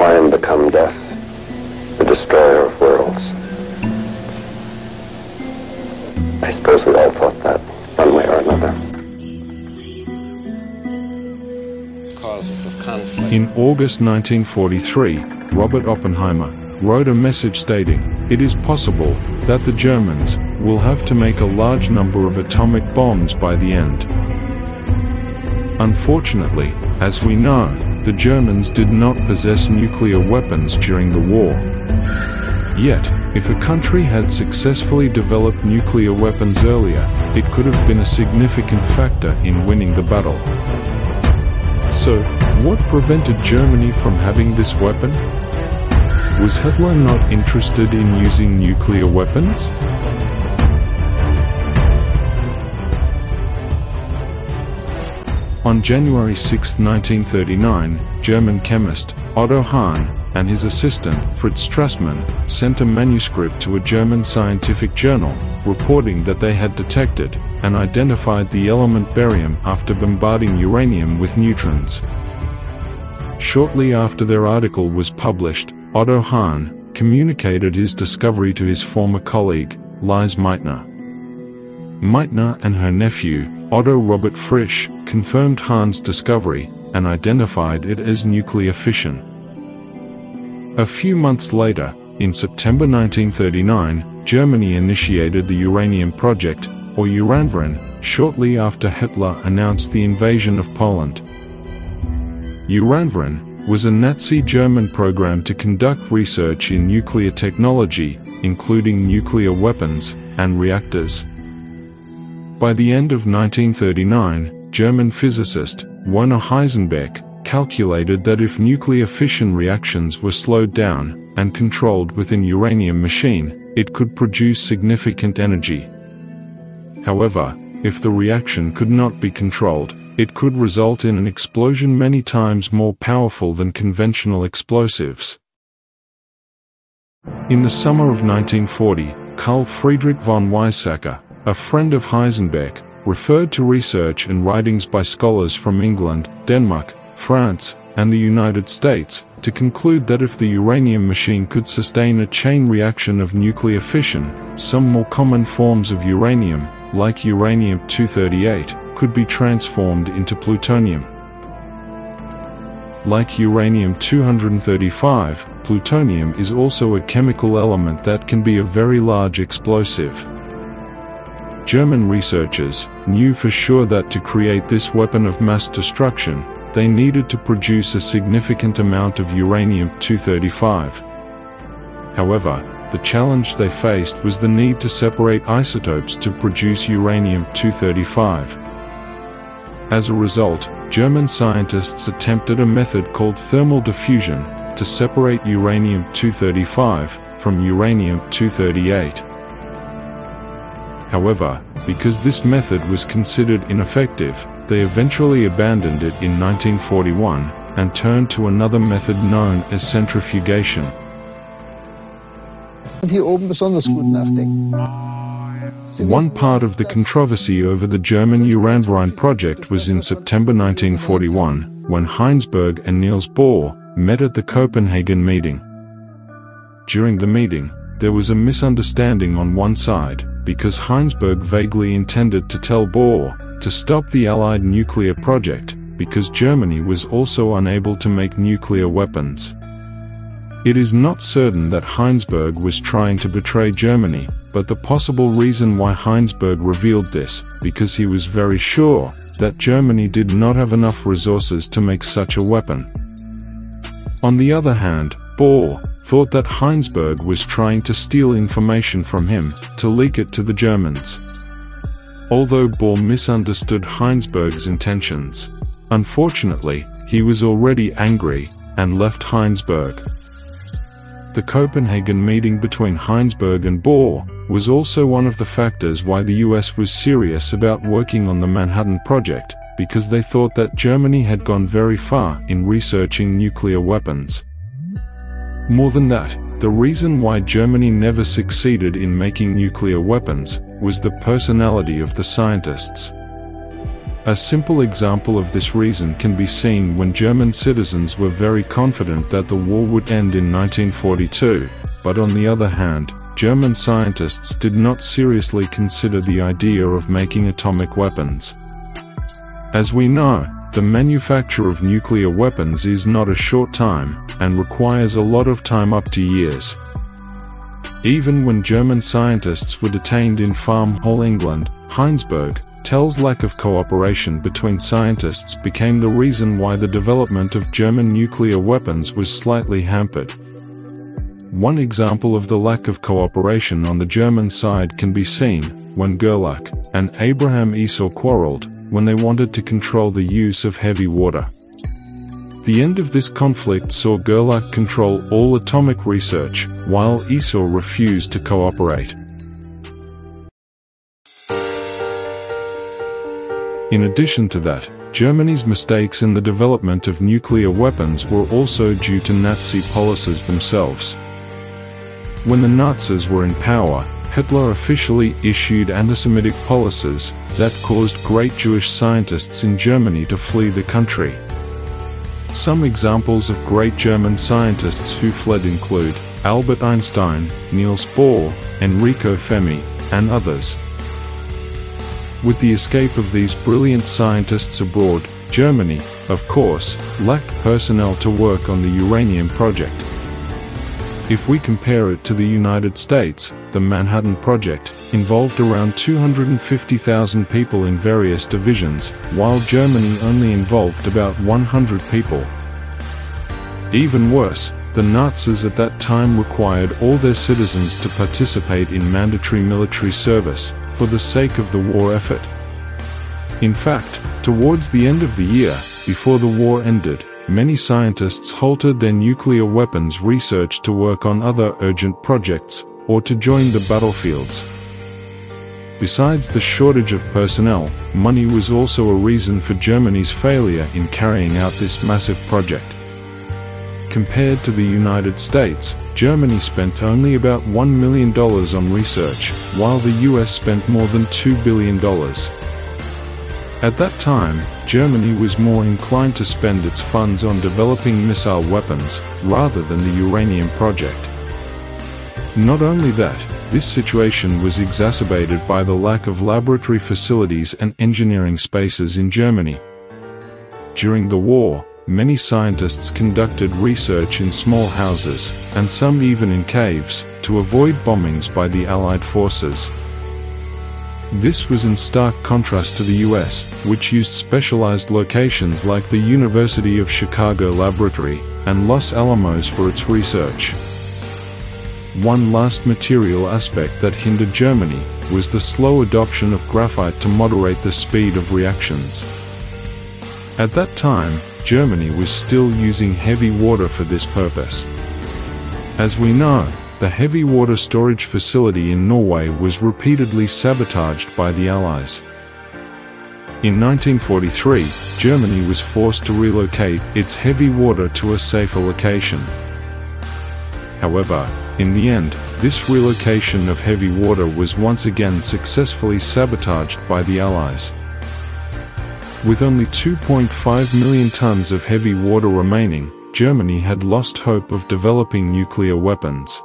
try and become death, the destroyer of worlds. I suppose we all thought that, one way or another. Causes of conflict. In August 1943, Robert Oppenheimer wrote a message stating, It is possible that the Germans will have to make a large number of atomic bombs by the end. Unfortunately, as we know, the Germans did not possess nuclear weapons during the war. Yet, if a country had successfully developed nuclear weapons earlier, it could have been a significant factor in winning the battle. So, what prevented Germany from having this weapon? Was Hitler not interested in using nuclear weapons? On January 6, 1939, German chemist Otto Hahn and his assistant Fritz Strassmann sent a manuscript to a German scientific journal, reporting that they had detected and identified the element barium after bombarding uranium with neutrons. Shortly after their article was published, Otto Hahn communicated his discovery to his former colleague, Lise Meitner. Meitner and her nephew, Otto Robert Frisch, confirmed Hahn's discovery and identified it as nuclear fission. A few months later, in September 1939, Germany initiated the Uranium Project, or Uranverein, shortly after Hitler announced the invasion of Poland. Uranverein was a Nazi German program to conduct research in nuclear technology, including nuclear weapons and reactors. By the end of 1939, German physicist Werner Heisenberg calculated that if nuclear fission reactions were slowed down and controlled within uranium machine, it could produce significant energy. However, if the reaction could not be controlled, it could result in an explosion many times more powerful than conventional explosives. In the summer of 1940, Carl Friedrich von Weizsäcker, a friend of Heisenberg, referred to research and writings by scholars from England, Denmark, France, and the United States, to conclude that if the uranium machine could sustain a chain reaction of nuclear fission, some more common forms of uranium, like uranium-238, could be transformed into plutonium. Like uranium-235, plutonium is also a chemical element that can be a very large explosive. German researchers knew for sure that to create this weapon of mass destruction, they needed to produce a significant amount of uranium-235. However, the challenge they faced was the need to separate isotopes to produce uranium-235. As a result, German scientists attempted a method called thermal diffusion to separate uranium-235 from uranium-238. However, because this method was considered ineffective, they eventually abandoned it in 1941 and turned to another method known as centrifugation. One part of the controversy over the German Uranverein project was in September 1941, when Heinsberg and Niels Bohr met at the Copenhagen meeting. During the meeting, there was a misunderstanding on one side, because Heinsberg vaguely intended to tell Bohr to stop the Allied nuclear project, because Germany was also unable to make nuclear weapons. It is not certain that Heinsberg was trying to betray Germany, but the possible reason why Heinsberg revealed this, because he was very sure that Germany did not have enough resources to make such a weapon. On the other hand, Bohr thought that Heinsberg was trying to steal information from him to leak it to the Germans. Although Bohr misunderstood Heinsberg's intentions, unfortunately, he was already angry and left Heinsberg. The Copenhagen meeting between Heinsberg and Bohr was also one of the factors why the US was serious about working on the Manhattan Project, because they thought that Germany had gone very far in researching nuclear weapons. More than that, the reason why Germany never succeeded in making nuclear weapons was the personality of the scientists. A simple example of this reason can be seen when German citizens were very confident that the war would end in 1942, but on the other hand, German scientists did not seriously consider the idea of making atomic weapons. As we know, the manufacture of nuclear weapons is not a short time, and requires a lot of time up to years. Even when German scientists were detained in Farm Hall, England, Heinsberg, tells lack of cooperation between scientists became the reason why the development of German nuclear weapons was slightly hampered. One example of the lack of cooperation on the German side can be seen when Gerlach and Abraham Esau quarreled when they wanted to control the use of heavy water. The end of this conflict saw Gerlach control all atomic research, while Esau refused to cooperate. In addition to that, Germany's mistakes in the development of nuclear weapons were also due to Nazi policies themselves. When the Nazis were in power, Hitler officially issued anti-Semitic policies that caused great Jewish scientists in Germany to flee the country. Some examples of great German scientists who fled include Albert Einstein, Niels Bohr, Enrico Fermi, and others. With the escape of these brilliant scientists abroad, Germany, of course, lacked personnel to work on the uranium project. If we compare it to the United States, the Manhattan Project involved around 250,000 people in various divisions, while Germany only involved about 100 people. Even worse, the Nazis at that time required all their citizens to participate in mandatory military service, for the sake of the war effort. In fact, towards the end of the year, before the war ended, many scientists halted their nuclear weapons research to work on other urgent projects, or to join the battlefields. Besides the shortage of personnel, money was also a reason for Germany's failure in carrying out this massive project. Compared to the United States, Germany spent only about $1 million on research, while the US spent more than $2 billion. At that time, Germany was more inclined to spend its funds on developing missile weapons, rather than the uranium project. Not only that, this situation was exacerbated by the lack of laboratory facilities and engineering spaces in Germany. During the war, many scientists conducted research in small houses, and some even in caves, to avoid bombings by the Allied forces. This was in stark contrast to the US, which used specialized locations like the University of Chicago Laboratory and Los Alamos for its research. One last material aspect that hindered Germany was the slow adoption of graphite to moderate the speed of reactions. At that time, Germany was still using heavy water for this purpose. As we know, the heavy water storage facility in Norway was repeatedly sabotaged by the Allies. In 1943, Germany was forced to relocate its heavy water to a safer location. However, in the end, this relocation of heavy water was once again successfully sabotaged by the Allies. With only 2.5 million tons of heavy water remaining, Germany had lost hope of developing nuclear weapons.